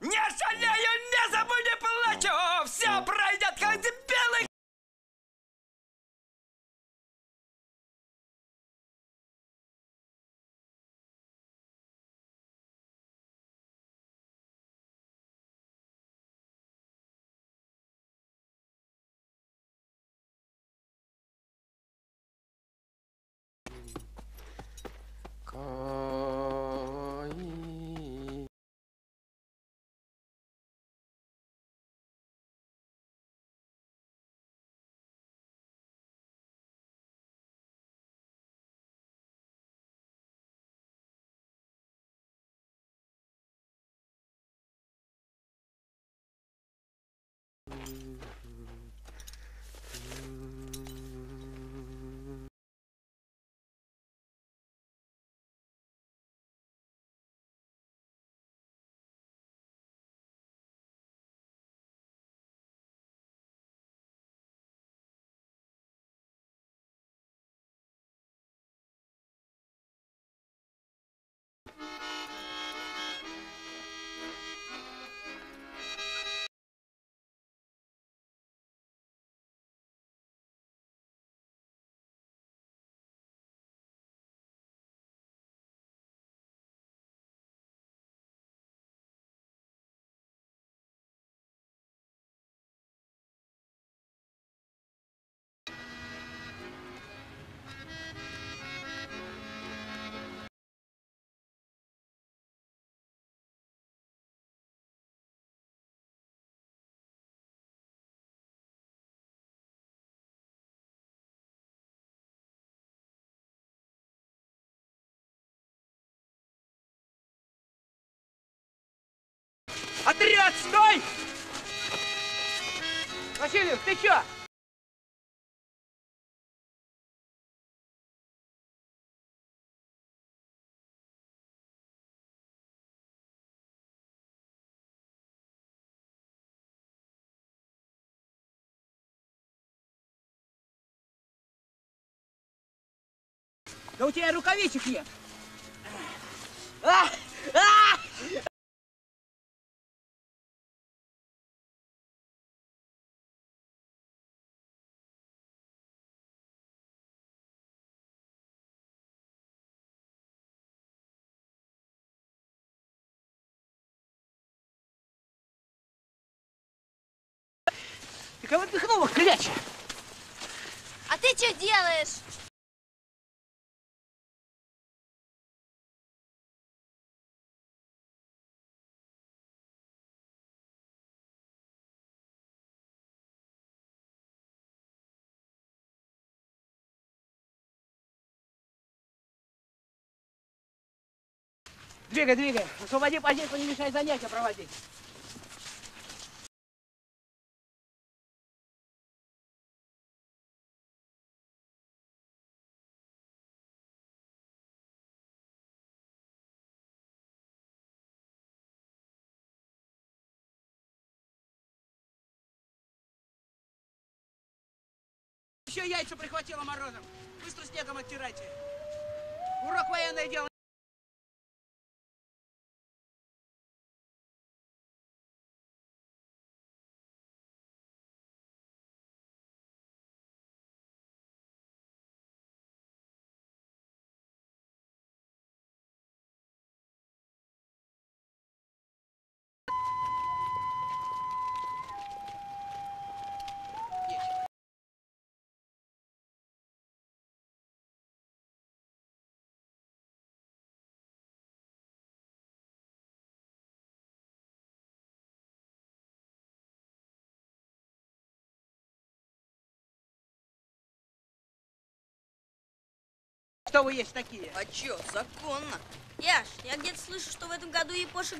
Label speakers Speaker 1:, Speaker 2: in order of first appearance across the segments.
Speaker 1: Не жалею, Um... Отряд, стой! Васильев, ты чё? Да у тебя рукавичек нет. А! Ты кого пихнула, кляча?
Speaker 2: А ты что делаешь?
Speaker 1: Двигай, двигай. Освободи позицию, не мешай занятия проводить. Еще яйца прихватило морозом. Быстро снегом оттирайте. Урок военное дело. Кто вы есть такие?
Speaker 2: А чё, законно. Яш, я где-то слышу, что в этом году епошек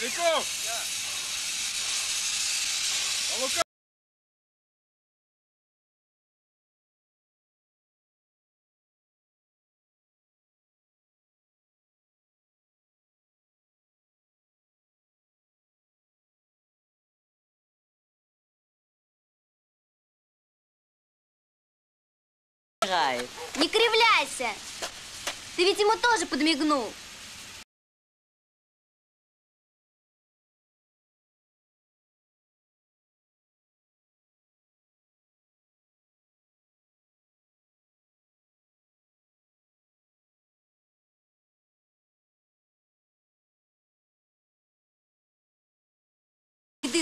Speaker 3: Волков! А Лука...
Speaker 4: играет.
Speaker 2: Не кривляйся! Ты ведь ему тоже подмигнул.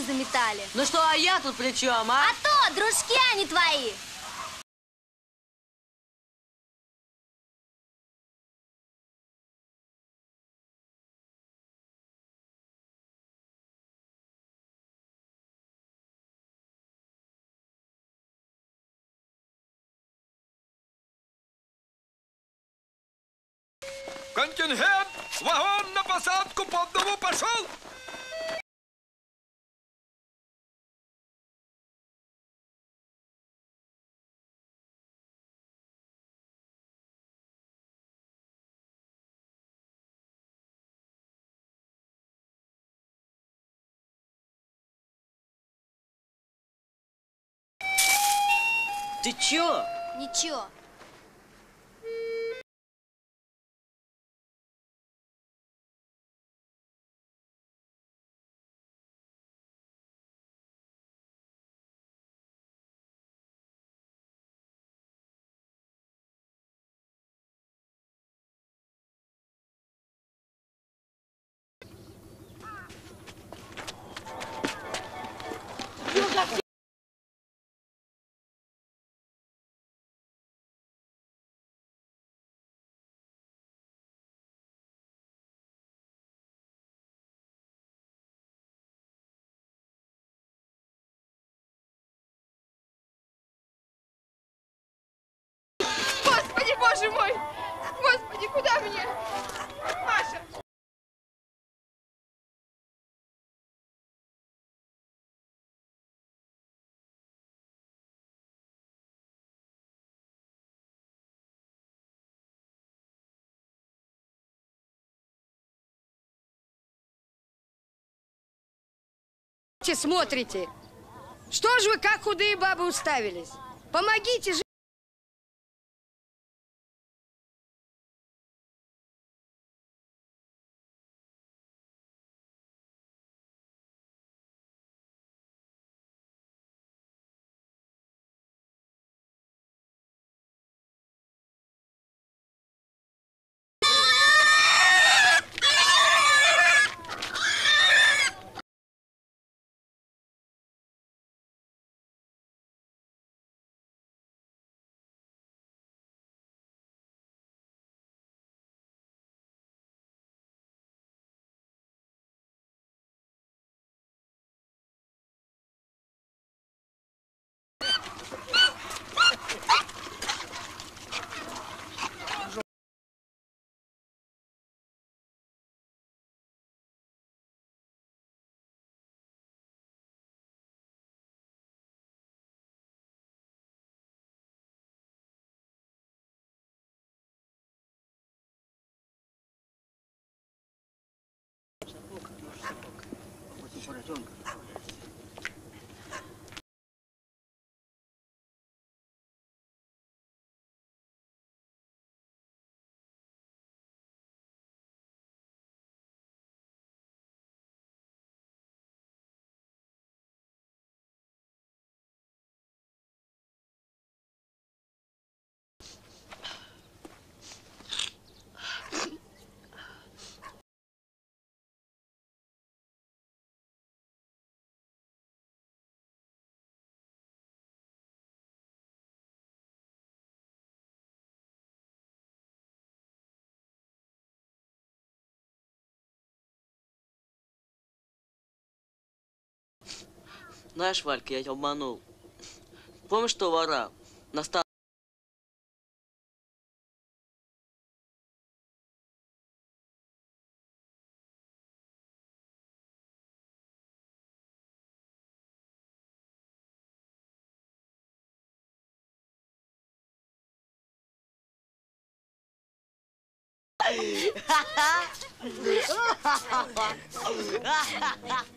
Speaker 2: Заметали.
Speaker 4: Ну что, а я тут при чем, а?
Speaker 2: А то, дружки они твои.
Speaker 3: Контингент! Вагон на посадку по одному пошел!
Speaker 4: Ты чё?
Speaker 2: Ничего.
Speaker 1: Смотрите? Что ж вы, как худые бабы, уставились? Помогите же! Сапог, наш сапог. Очень поросенка сапог.
Speaker 4: Знаешь, Валька, я тебя обманул. Помнишь, что вора?
Speaker 5: Настал. Ha
Speaker 3: ha ha!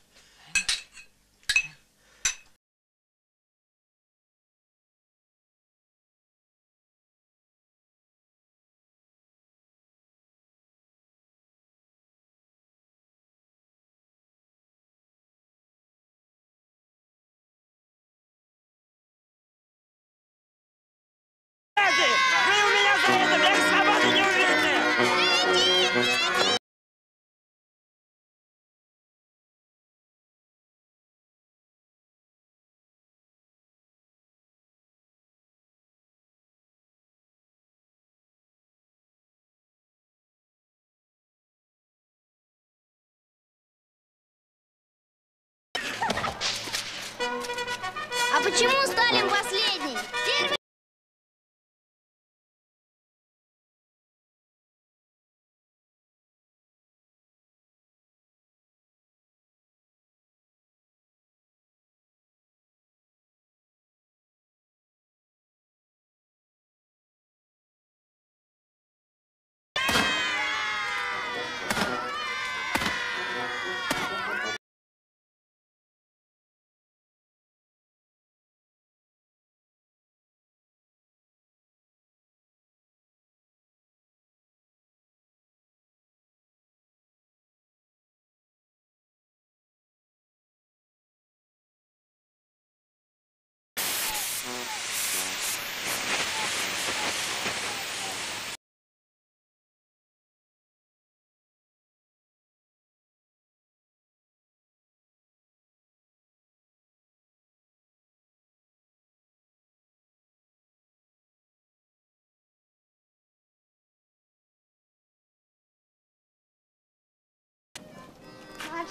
Speaker 2: почему Сталин последний?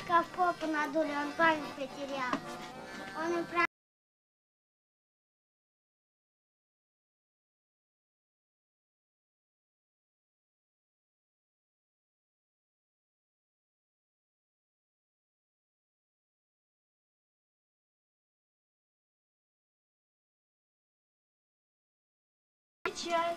Speaker 4: Мальчика в попу надули, он память потерял. Он и. Чай.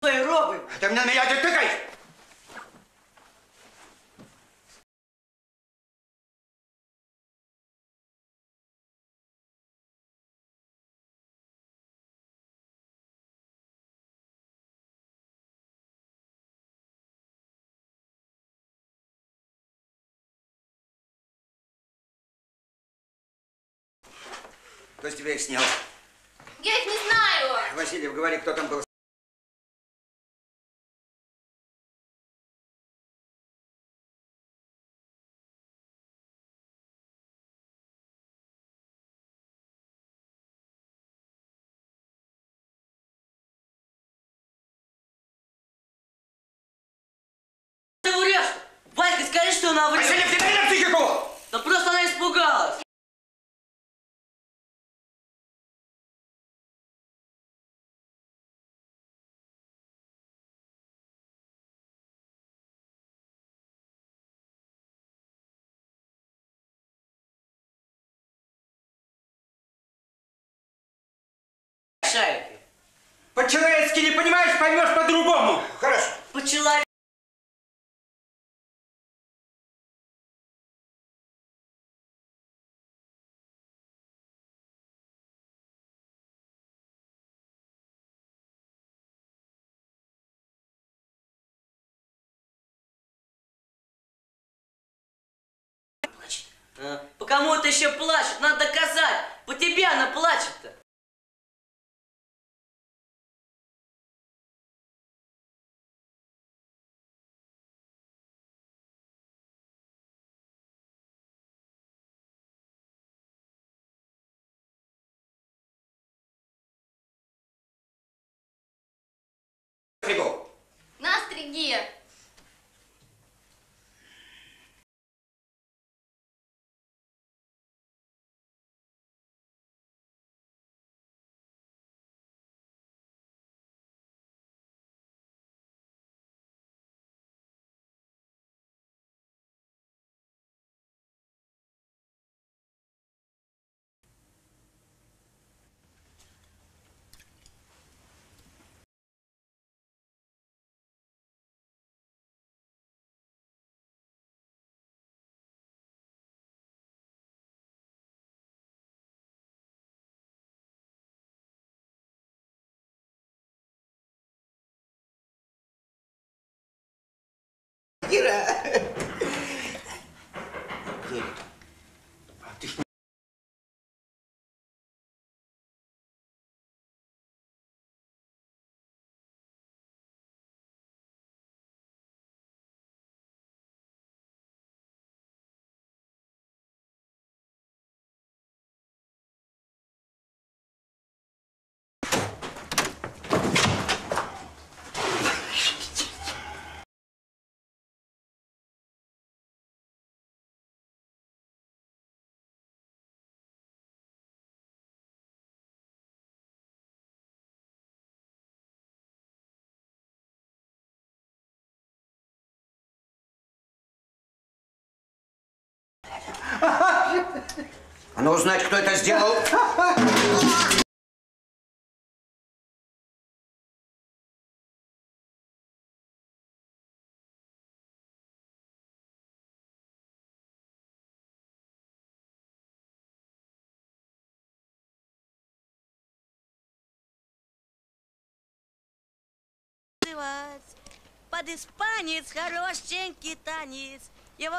Speaker 4: Твої роби!
Speaker 6: Ты на меня ты Кто с тебя их снял?
Speaker 2: Я их не знаю.
Speaker 6: Васильев, говори, кто там был.
Speaker 4: мешаете.
Speaker 6: По-человечески не понимаешь, поймешь по-другому. Хорошо.
Speaker 4: По-человечески.
Speaker 2: Э, по кому это еще плачет? Надо доказать. По тебе она плачет-то.
Speaker 6: Настриги!
Speaker 7: Ира. А А ну узнать, кто это сделал.
Speaker 4: Под испанец хорошенький танец. Его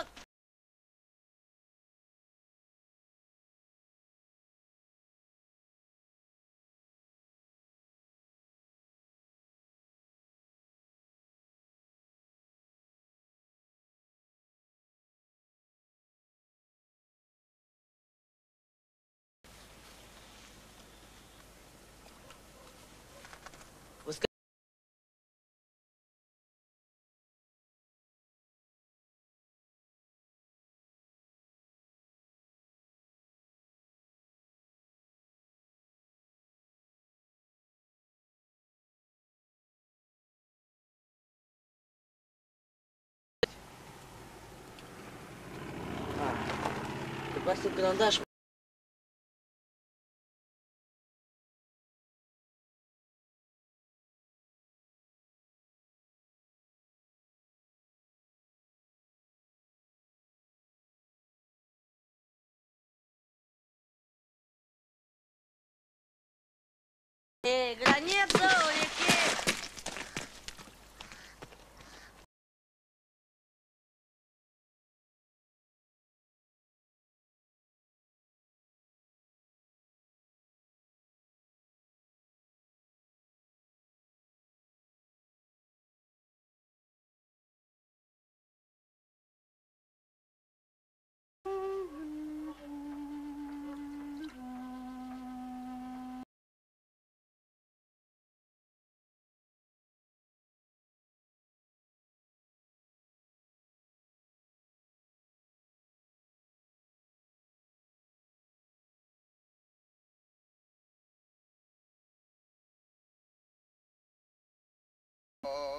Speaker 2: Нам дашь?
Speaker 4: Эй, граница
Speaker 3: Oh.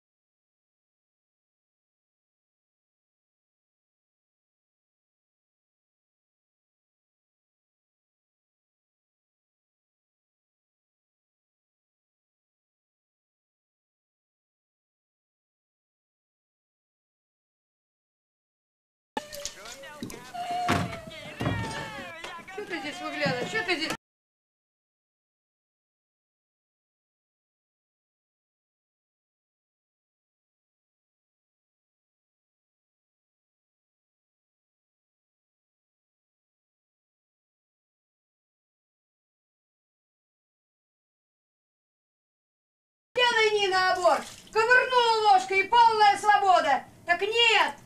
Speaker 8: Что ты здесь? Нина, аборт! Ковырнула ложкой и полная свобода! Так нет!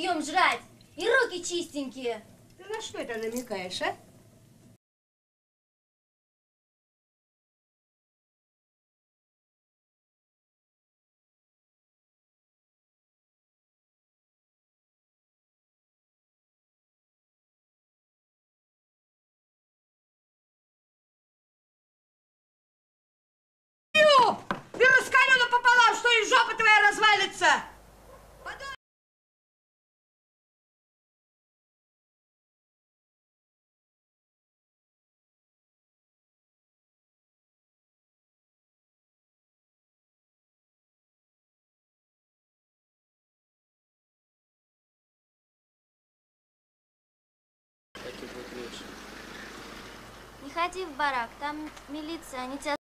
Speaker 2: Пьем жрать. И руки чистенькие.
Speaker 8: Ты на что это намекаешь, а?
Speaker 2: Не ходи в барак, там милиция, они тебя...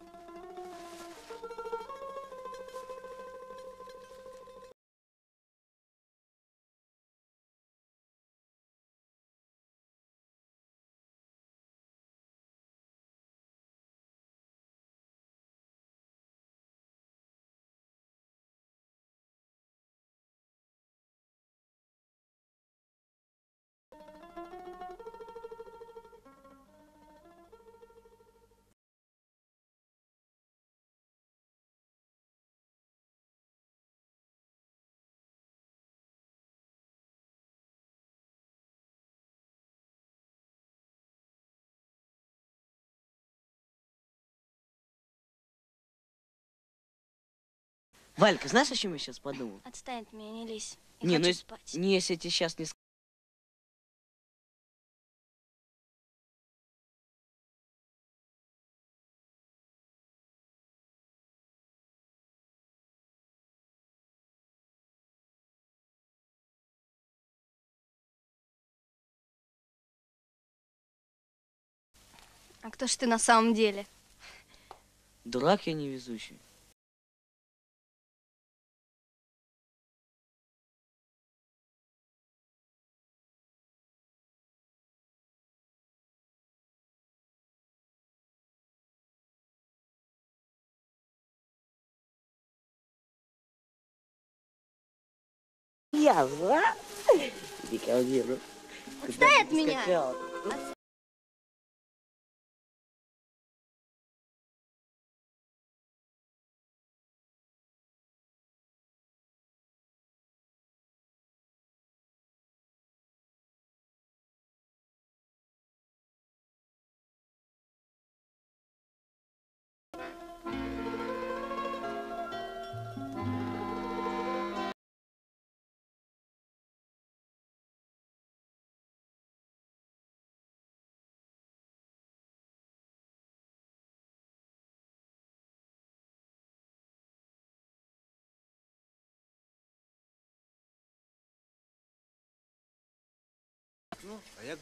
Speaker 4: you Валька, знаешь, о чем я сейчас подумал?
Speaker 2: Отстань от меня, не лезь. Я
Speaker 4: не,
Speaker 2: хочу
Speaker 4: ну,
Speaker 2: спать.
Speaker 4: не, если я тебе сейчас не скажу.
Speaker 2: А кто ж ты на самом деле?
Speaker 4: Дурак я невезучий. А? Ко мне, ну.
Speaker 9: Отстань от меня.
Speaker 4: Скакал.
Speaker 8: Ну, а як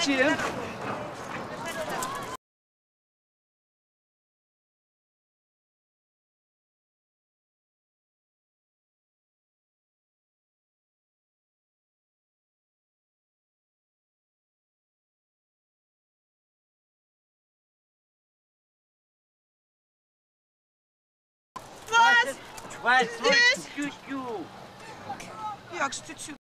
Speaker 10: Зачем?
Speaker 4: Вась, свой тю-тю.
Speaker 10: Як ж чуть-чуть?
Speaker 11: Насилие?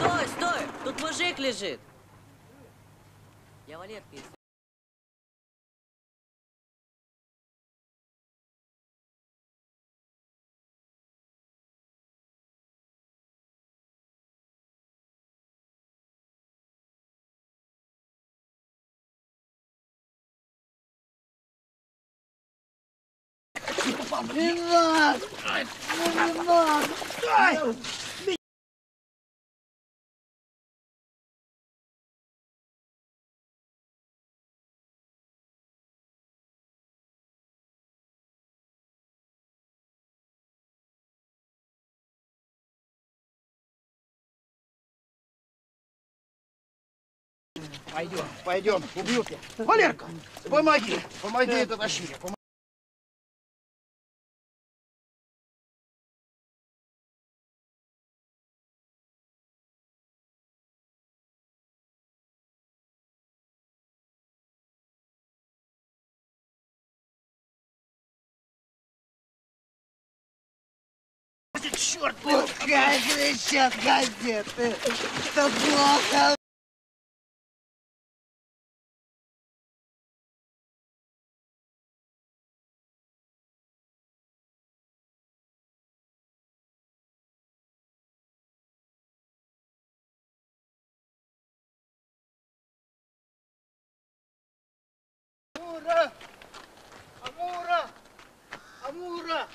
Speaker 4: Стой, стой! Тут мужик лежит. Я Валерка, если
Speaker 1: Пойдем, пойдем, убью тебя. Валерка, помоги, помоги это тащить. Черт, пускай кричат газеты, что плохо Амура! Амура! Амура!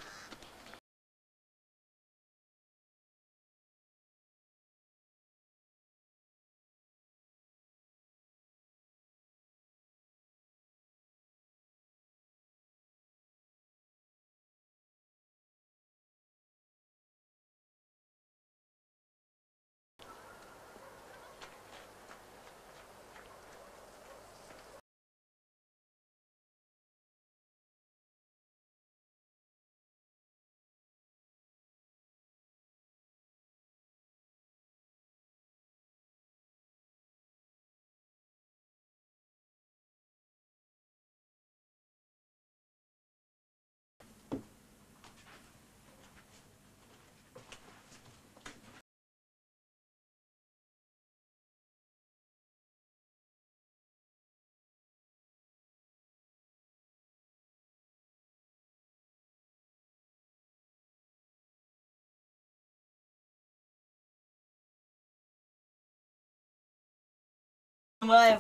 Speaker 4: Понимаю.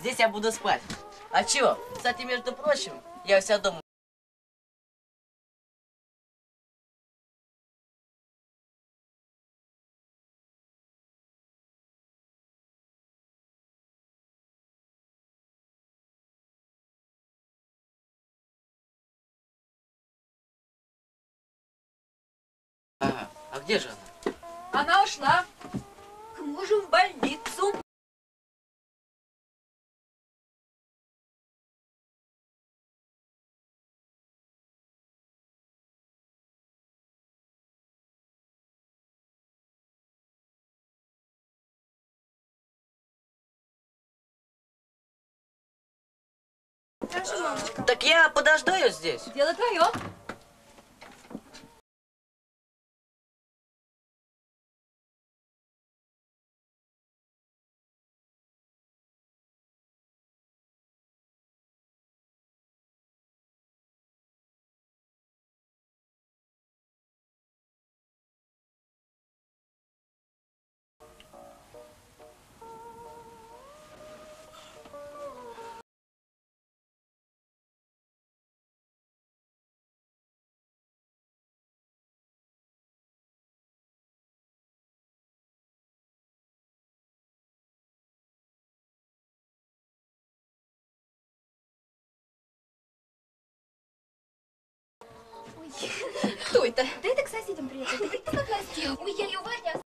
Speaker 4: Здесь я буду спать. А чё? Кстати, между прочим, я себя дома Ага. А где же она?
Speaker 8: Она ушла к мужу в больницу.
Speaker 4: Хорошо, мамочка.
Speaker 9: Так я подожду ее здесь.
Speaker 4: Дело твое.
Speaker 8: Кто это? Да это к соседям приехал. Ты посмотри на стену. Ой, я ее Ваня.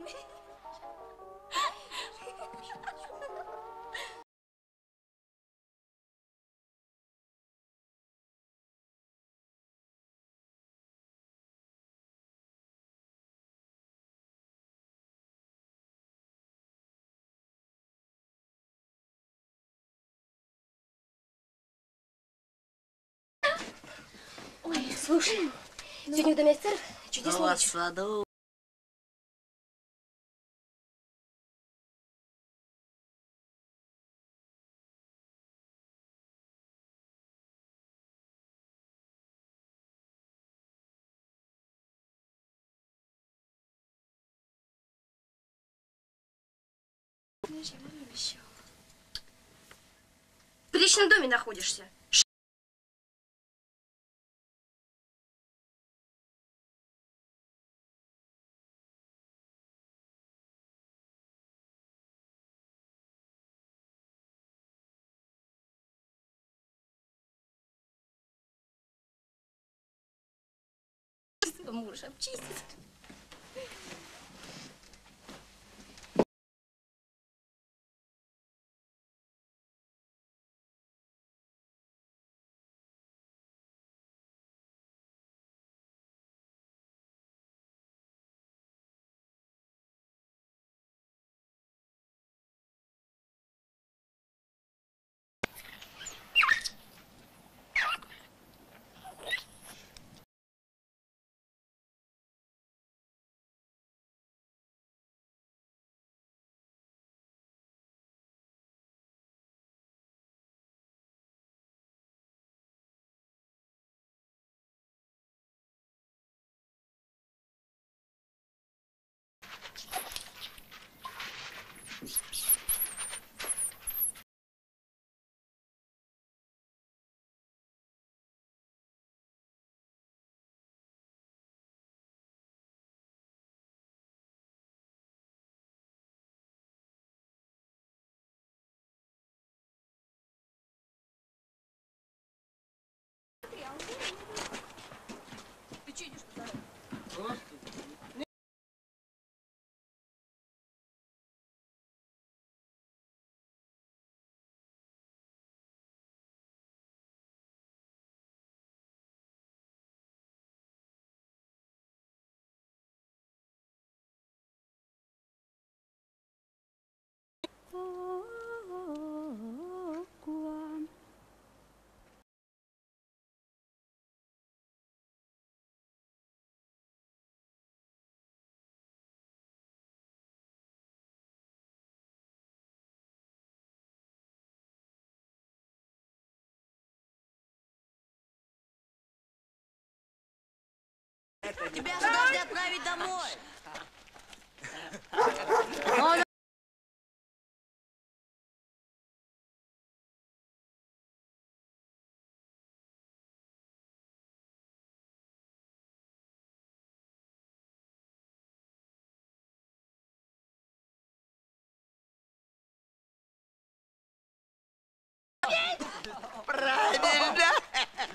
Speaker 8: Ой, слушай, сегодня в доме офицеров чудесный вечер.
Speaker 9: саду.
Speaker 4: В приличном доме находишься.
Speaker 8: Муж обчистит.
Speaker 4: Ты че идешь? Тебя же должны отправить домой.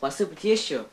Speaker 4: Посыпать еще?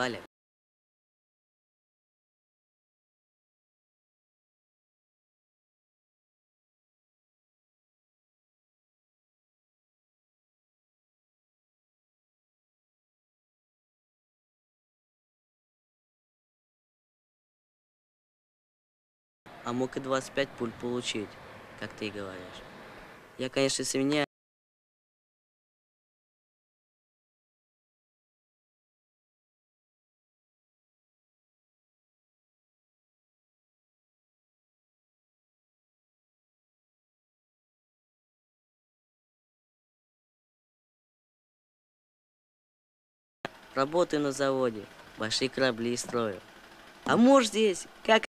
Speaker 4: Валя. А мог и 25 пуль получить, как ты и говоришь. Я, конечно, свинья, Работаю на заводе, большие корабли строю. А муж здесь, как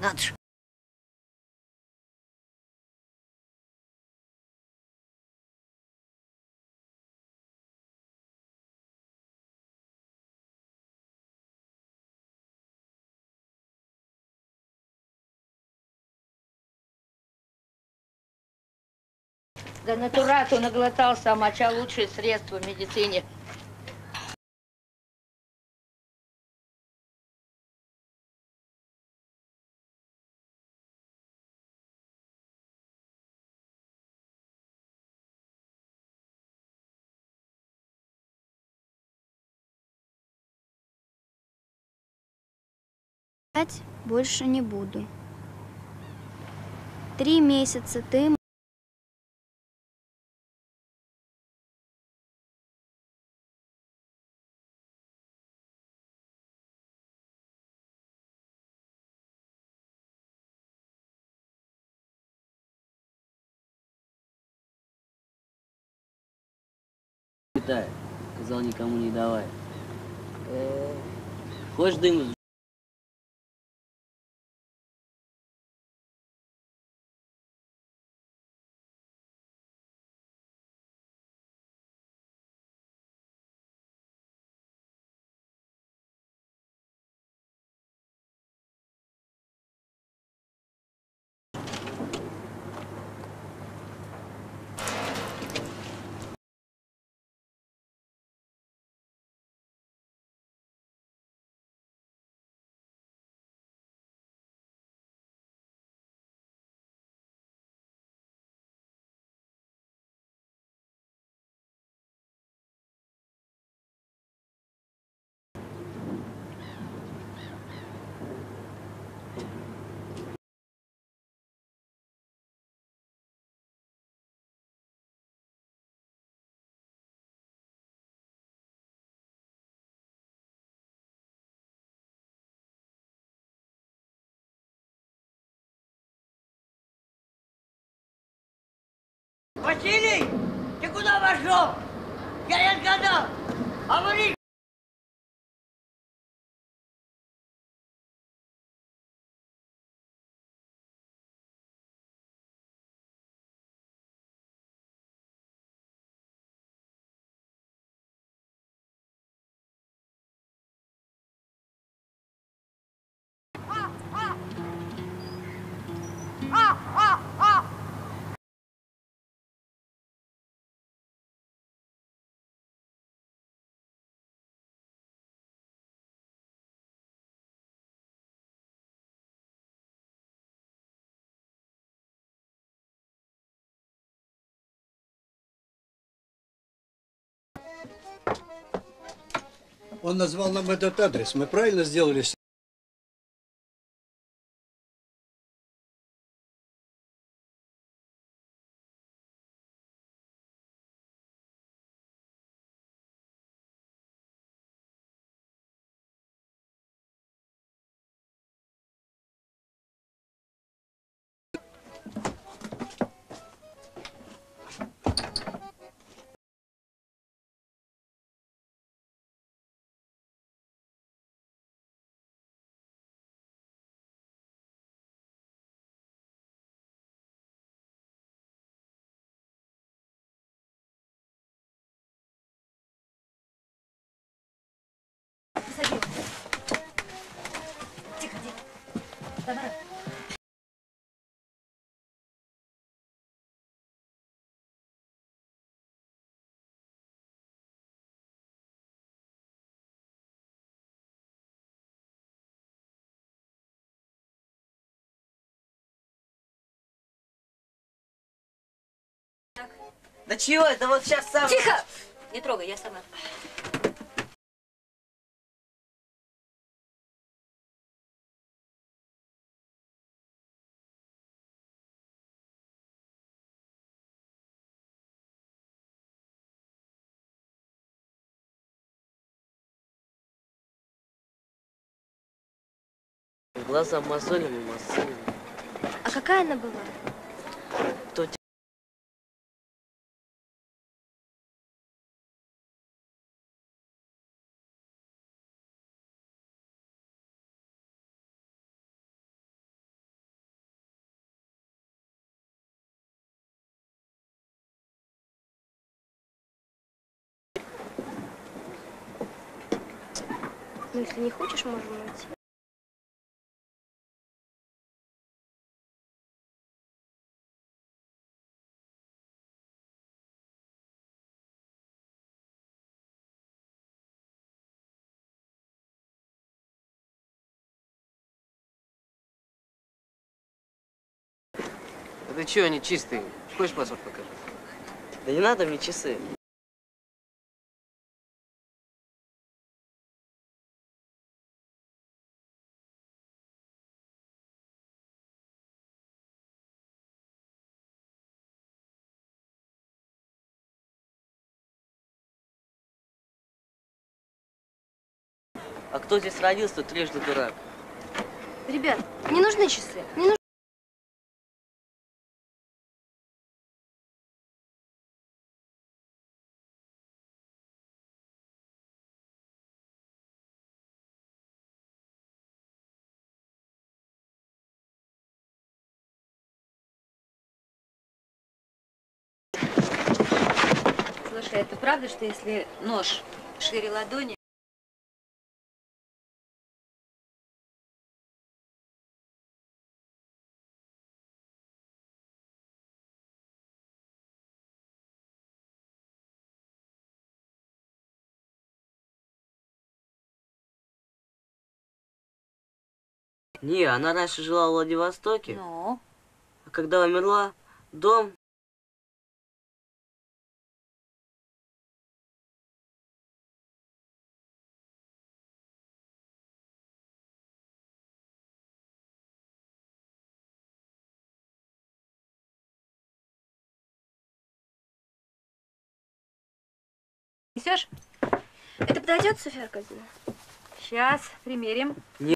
Speaker 12: Надо же.
Speaker 13: Да натурату наглотался, а моча лучшее средство в медицине.
Speaker 14: болтать больше не буду. Три месяца ты
Speaker 4: да, Сказал никому не давай. Э, хочешь дым
Speaker 15: Василий, ты куда пошел? Я не отгадал. Говори.
Speaker 16: Он назвал нам этот адрес. Мы правильно сделали?
Speaker 4: Да чего это вот сейчас сам...
Speaker 8: Тихо! Не трогай, я сама.
Speaker 4: Глаза мозолями, мозолями.
Speaker 9: А какая она была?
Speaker 4: Кто
Speaker 9: Ну, если не хочешь, можем уйти.
Speaker 17: Ты чё, они чистые? Хочешь паспорт покажу?
Speaker 4: Да не надо мне часы. А кто здесь родился, тот трижды дурак.
Speaker 9: Ребят, не нужны часы. Не нужны.
Speaker 8: Правда, что если нож шире ладони,
Speaker 4: Не, она раньше жила в Владивостоке.
Speaker 8: Ну?
Speaker 4: А когда умерла, дом
Speaker 8: несешь?
Speaker 9: Это подойдет, Софья Аркадьевна?
Speaker 8: Сейчас примерим.
Speaker 4: Не.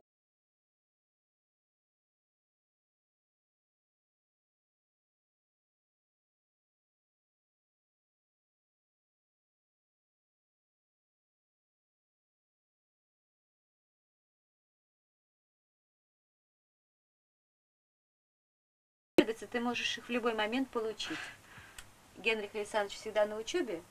Speaker 8: Ты можешь их в любой момент получить. Генрих Александрович всегда на учебе.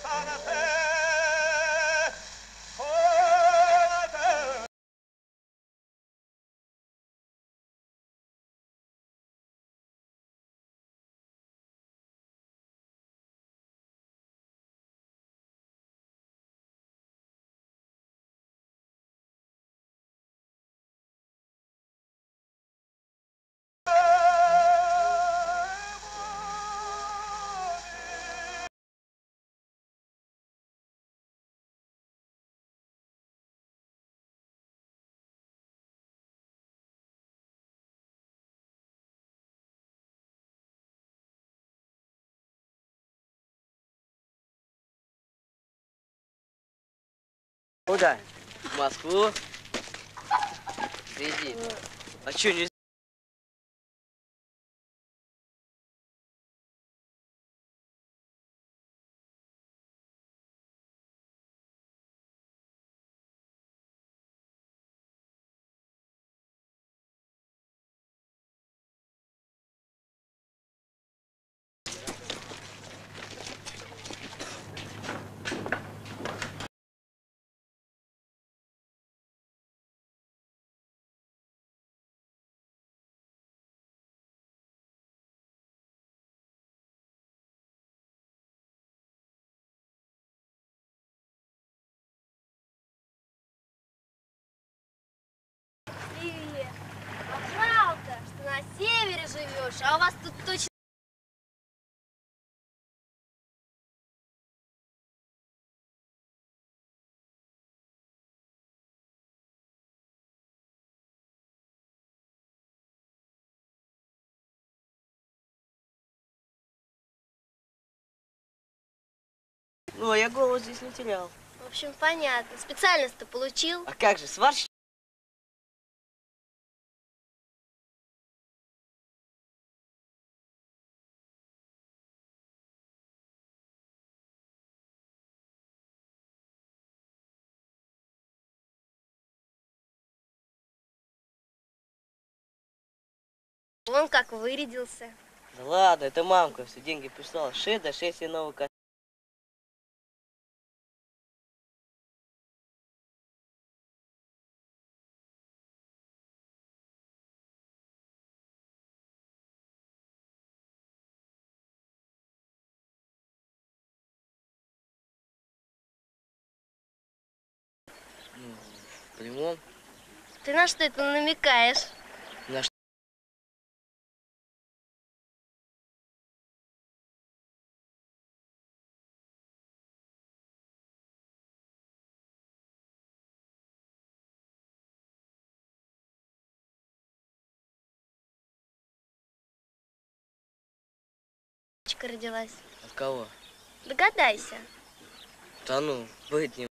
Speaker 8: para hacer.
Speaker 4: Куда? В Москву. Иди. А что, не
Speaker 9: живешь, а у вас тут точно...
Speaker 4: Ну, а я голову здесь не терял.
Speaker 9: В общем, понятно. Специальность-то получил.
Speaker 4: А как же, сварщик?
Speaker 9: Он как вырядился.
Speaker 4: Да ладно, это мамка все деньги прислала. Шесть до шесть и новый костюм. Прямом.
Speaker 9: Ты на что это намекаешь? Дочка родилась.
Speaker 4: От кого?
Speaker 9: Догадайся.
Speaker 4: Да ну, быть не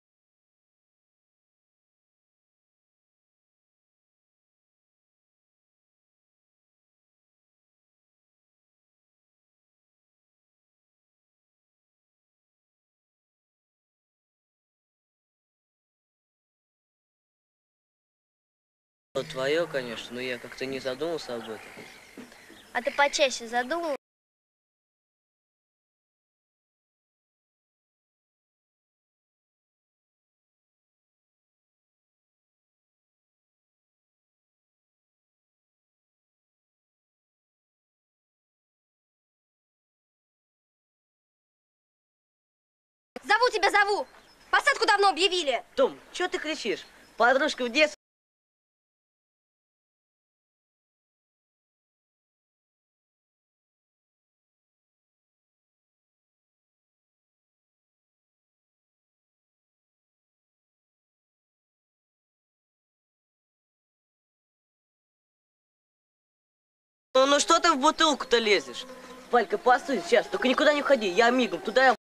Speaker 4: Твое, конечно, но я как-то не задумался об этом.
Speaker 9: А ты почаще задумал?
Speaker 18: Тебя, зову! Посадку давно объявили.
Speaker 4: Том, что ты кричишь? Подружка в детстве. Ну, ну что ты в бутылку-то лезешь? Валька, постой сейчас, только никуда не уходи, я мигом, туда я...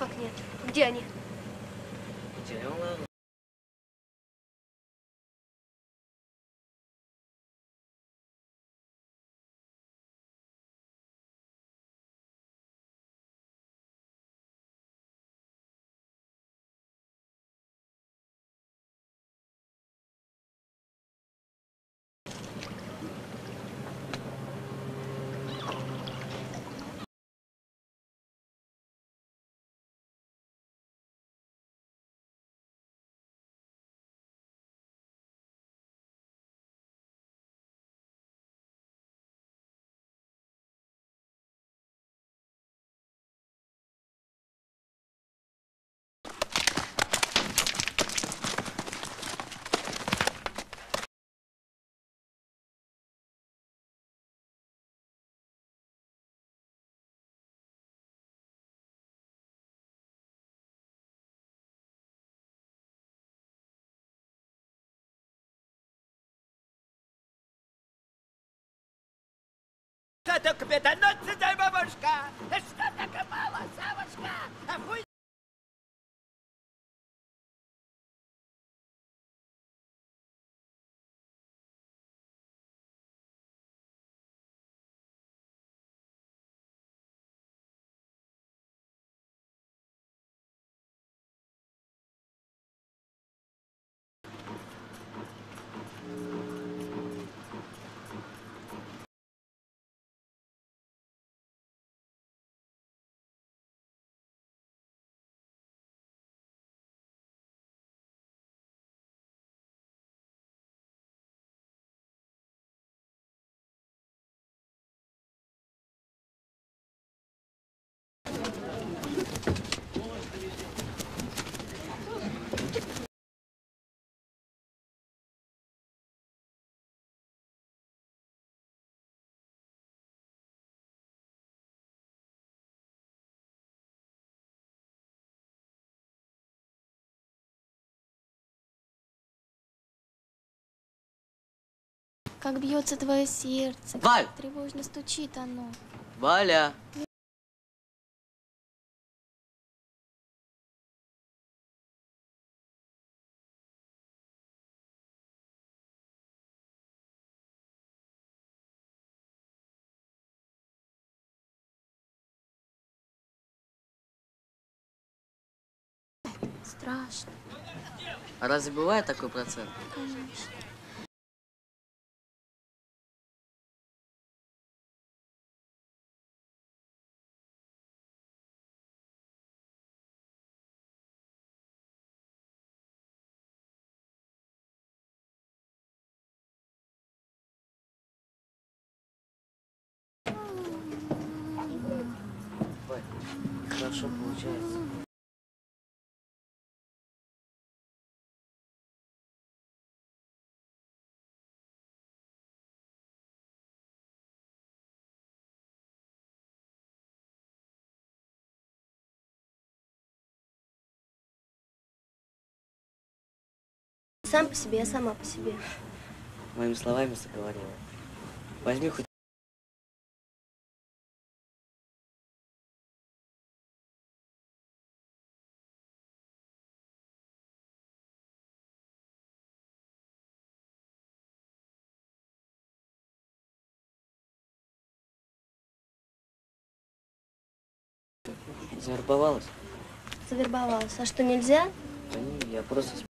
Speaker 18: Как нет? Где они?
Speaker 4: Потеряла.
Speaker 3: Что капитан, ну ты дай бабушка! Что такое мало, Савушка? А
Speaker 19: Как бьется твое сердце,
Speaker 4: Валь!
Speaker 19: как тревожно стучит оно.
Speaker 4: Валя!
Speaker 19: Страшно,
Speaker 4: А разве бывает такой процент?
Speaker 19: конечно.
Speaker 9: Сам по себе, я сама по себе.
Speaker 4: Моими словами заговорила. Возьми хоть Завербовалась?
Speaker 9: Завербовалась. А что, нельзя?
Speaker 4: Да не, я просто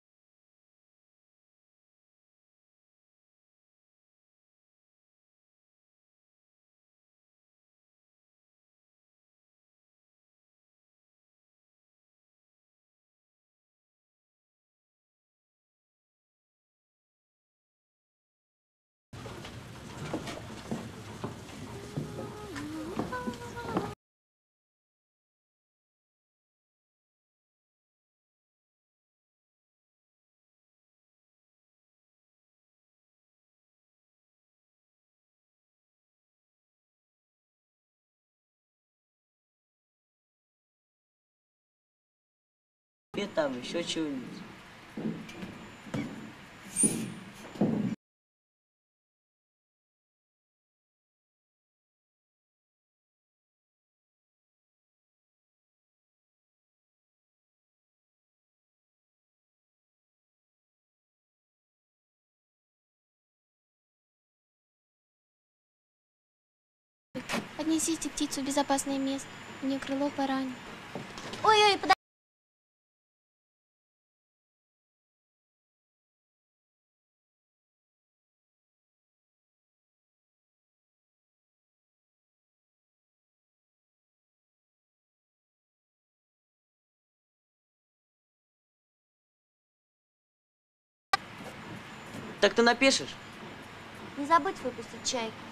Speaker 4: тебе там еще чего-нибудь.
Speaker 19: Отнесите птицу в безопасное место. У нее крыло поранено.
Speaker 9: Ой-ой, подожди.
Speaker 4: Так ты напишешь?
Speaker 9: Не забудь выпустить чайку.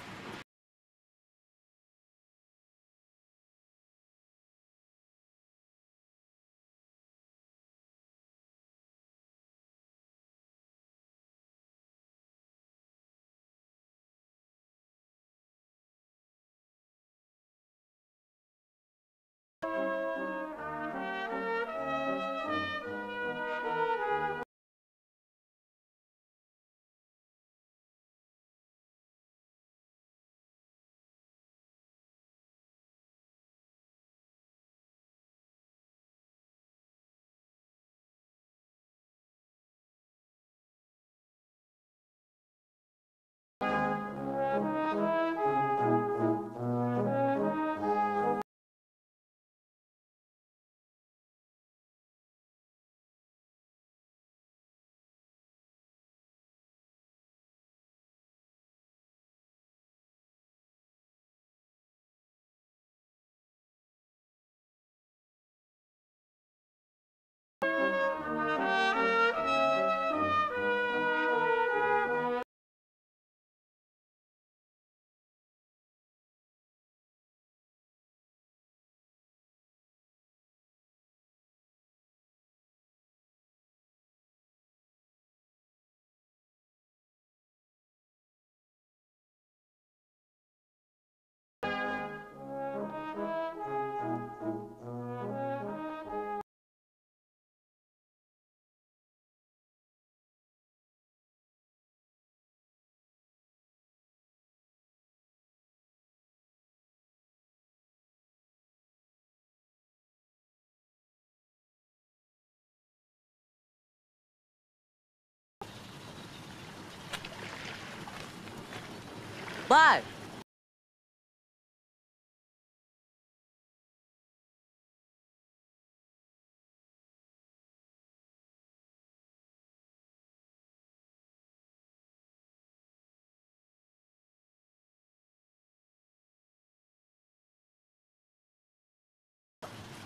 Speaker 4: Бай!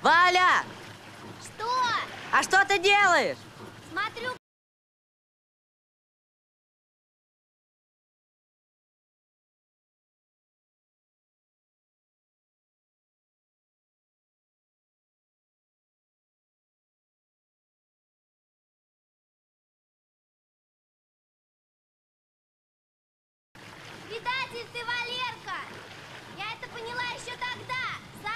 Speaker 4: Валя!
Speaker 2: Что?
Speaker 4: А что ты делаешь?
Speaker 2: Смотрю. Ты, Валерка! Я это поняла еще тогда. За-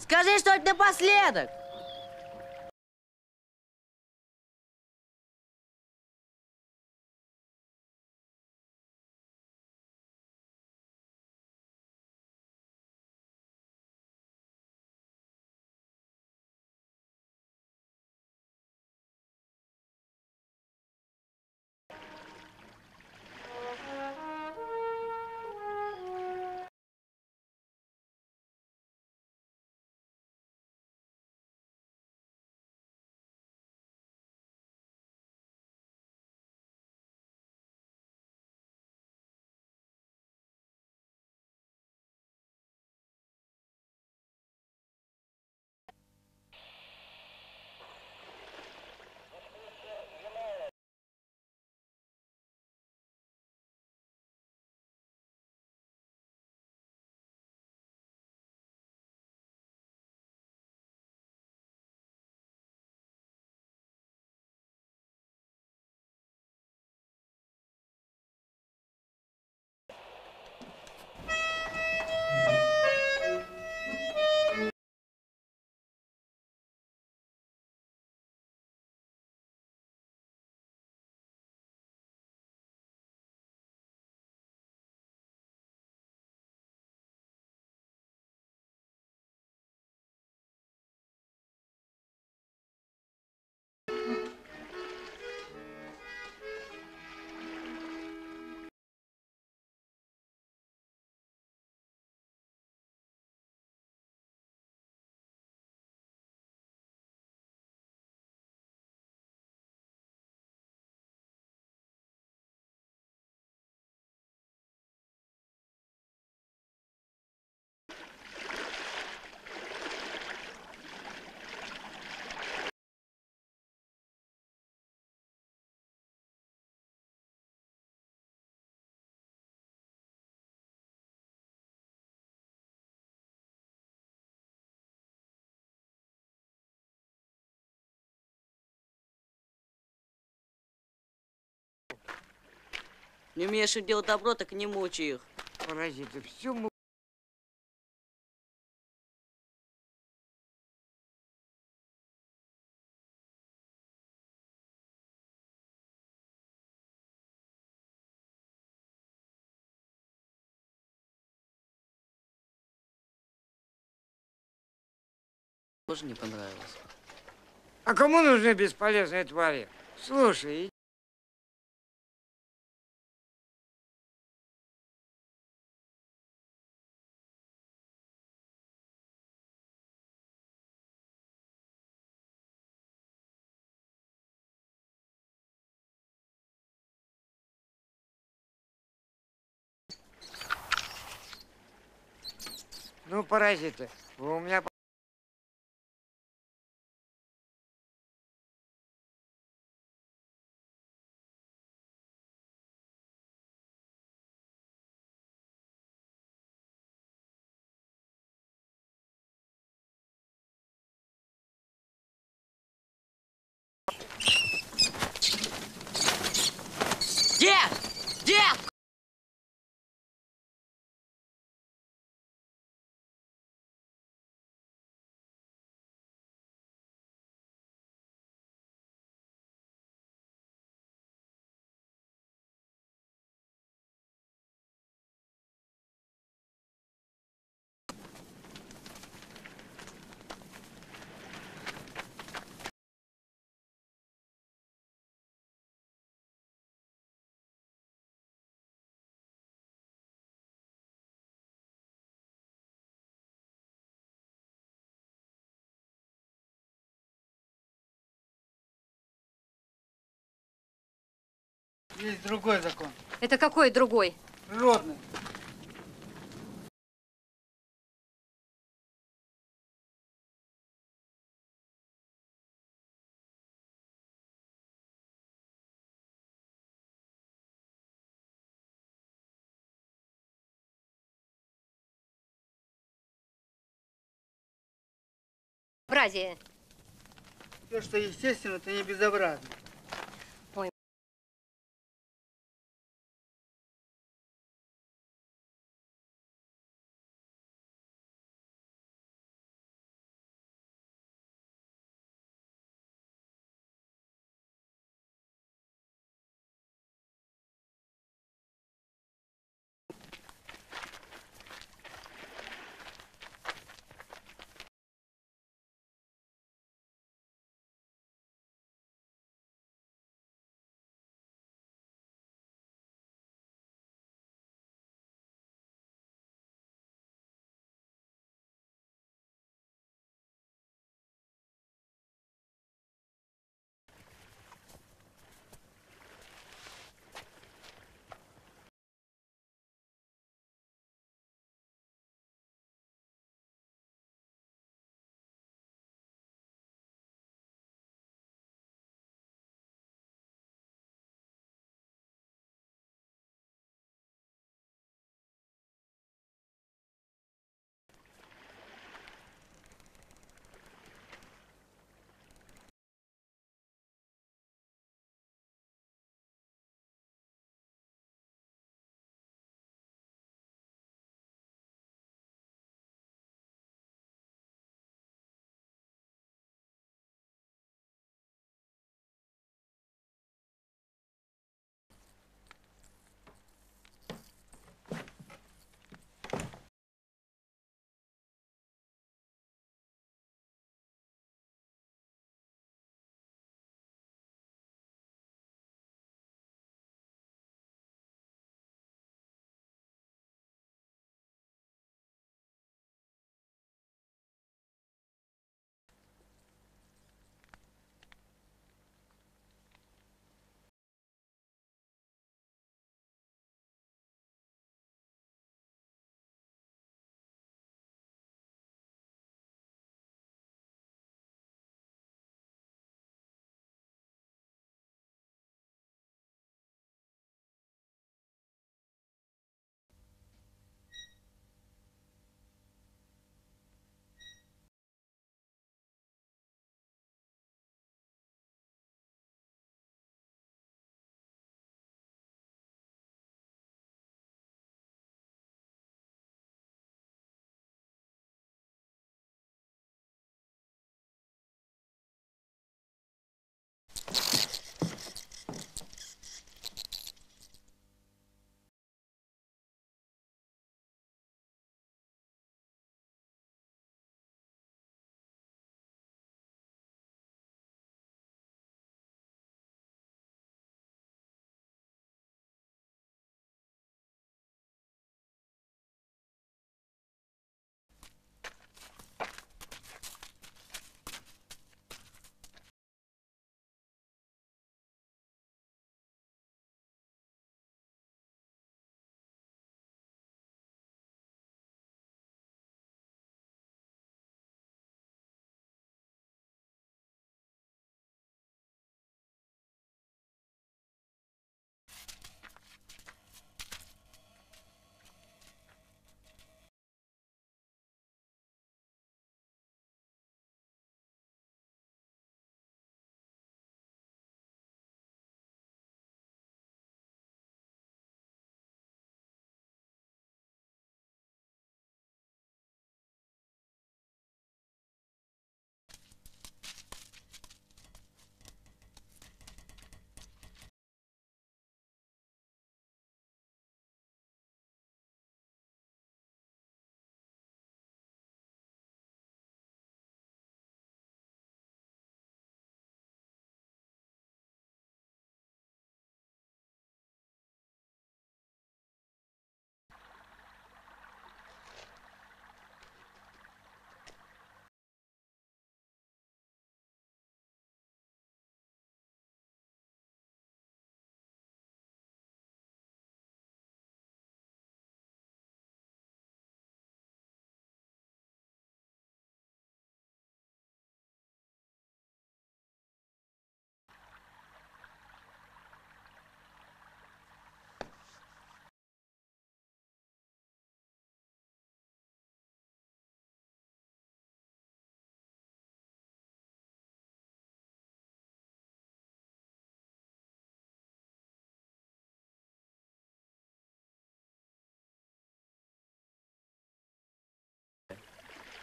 Speaker 4: скажи что-нибудь напоследок! Не умеешь им делать добро, так не мучай их.
Speaker 20: Паразиты, все мы...
Speaker 4: Тоже не понравилось.
Speaker 20: А кому нужны бесполезные твари? Слушай, Ну, паразиты, у меня
Speaker 21: Есть другой закон.
Speaker 8: Это какой другой?
Speaker 21: Природный.
Speaker 8: Бразия.
Speaker 21: Все, что естественно, это не безобразно.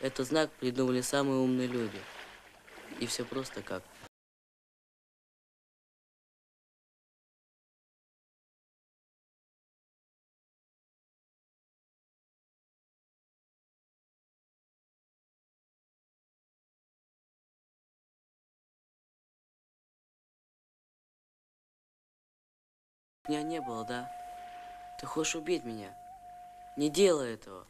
Speaker 4: Этот знак придумали самые умные люди. И все просто как. Меня не было, да? Ты хочешь убить меня? Не делай этого.